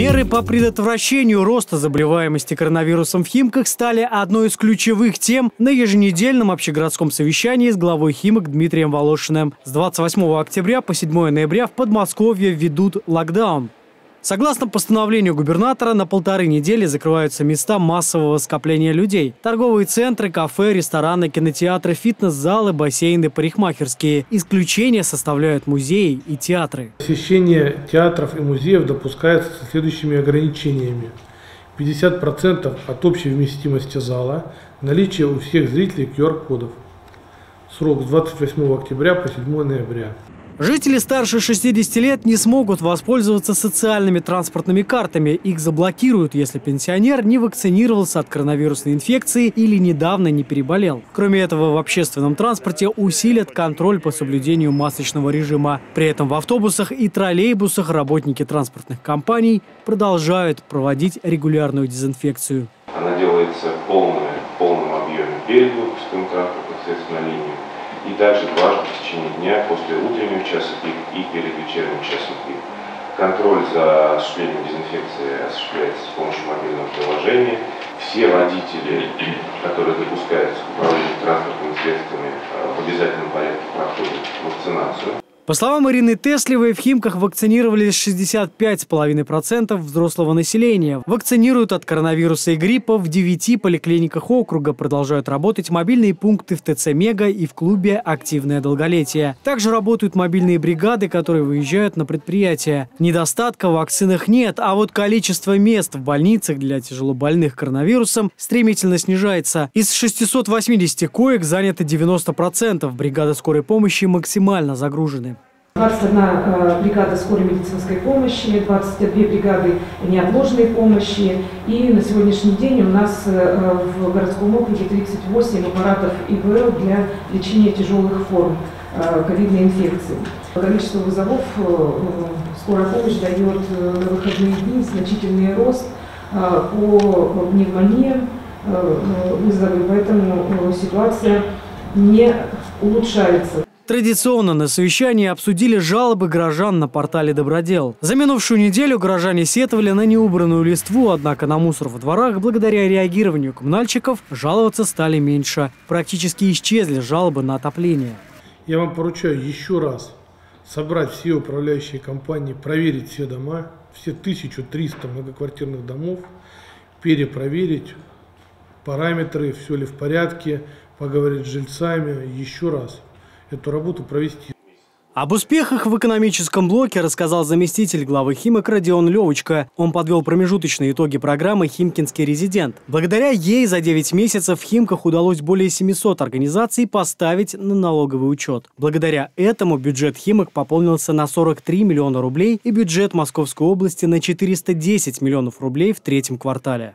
Меры по предотвращению роста заболеваемости коронавирусом в Химках стали одной из ключевых тем на еженедельном общегородском совещании с главой Химок Дмитрием Волошиным. С 28 октября по 7 ноября в Подмосковье ведут локдаун. Согласно постановлению губернатора, на полторы недели закрываются места массового скопления людей. Торговые центры, кафе, рестораны, кинотеатры, фитнес-залы, бассейны, парикмахерские. Исключения составляют музеи и театры. Посещение театров и музеев допускается со следующими ограничениями. 50% от общей вместимости зала, наличие у всех зрителей QR-кодов. Срок с 28 октября по 7 ноября. Жители старше 60 лет не смогут воспользоваться социальными транспортными картами. Их заблокируют, если пенсионер не вакцинировался от коронавирусной инфекции или недавно не переболел. Кроме этого, в общественном транспорте усилят контроль по соблюдению масочного режима. При этом в автобусах и троллейбусах работники транспортных компаний продолжают проводить регулярную дезинфекцию. Она делается в полном, в полном объеме перед выпуском средств на линию и также дважды в течение дня после утреннего часа пик и перед вечерним часом пик. Контроль за осуществлением дезинфекции осуществляется с помощью мобильного приложения. Все водители, которые допускаются к По словам Ирины Теслевой, в Химках вакцинировались 65,5% взрослого населения. Вакцинируют от коронавируса и гриппа в 9 поликлиниках округа. Продолжают работать мобильные пункты в ТЦ «Мега» и в клубе «Активное долголетие». Также работают мобильные бригады, которые выезжают на предприятия. Недостатка в вакцинах нет, а вот количество мест в больницах для тяжелобольных коронавирусом стремительно снижается. Из 680 коек занято 90%. Бригады скорой помощи максимально загружены. 21 э, бригада скорой медицинской помощи, 22 бригады неотложной помощи. И на сегодняшний день у нас э, в городском округе 38 аппаратов ИВЛ для лечения тяжелых форм э, ковидной инфекции. Количество вызовов скорая помощь дает на выходные дни значительный рост по пневмонии вызовы, поэтому ситуация не улучшается. Традиционно на совещании обсудили жалобы горожан на портале «Добродел». За минувшую неделю горожане сетовали на неубранную листву, однако на мусор в дворах благодаря реагированию коммунальщиков жаловаться стали меньше. Практически исчезли жалобы на отопление. Я вам поручаю еще раз собрать все управляющие компании, проверить все дома, все 1300 многоквартирных домов, перепроверить параметры, все ли в порядке, поговорить с жильцами еще раз – эту работу провести. Об успехах в экономическом блоке рассказал заместитель главы Химок Родион Левочка. Он подвел промежуточные итоги программы «Химкинский резидент». Благодаря ей за 9 месяцев в Химках удалось более 700 организаций поставить на налоговый учет. Благодаря этому бюджет Химок пополнился на 43 миллиона рублей и бюджет Московской области на 410 миллионов рублей в третьем квартале.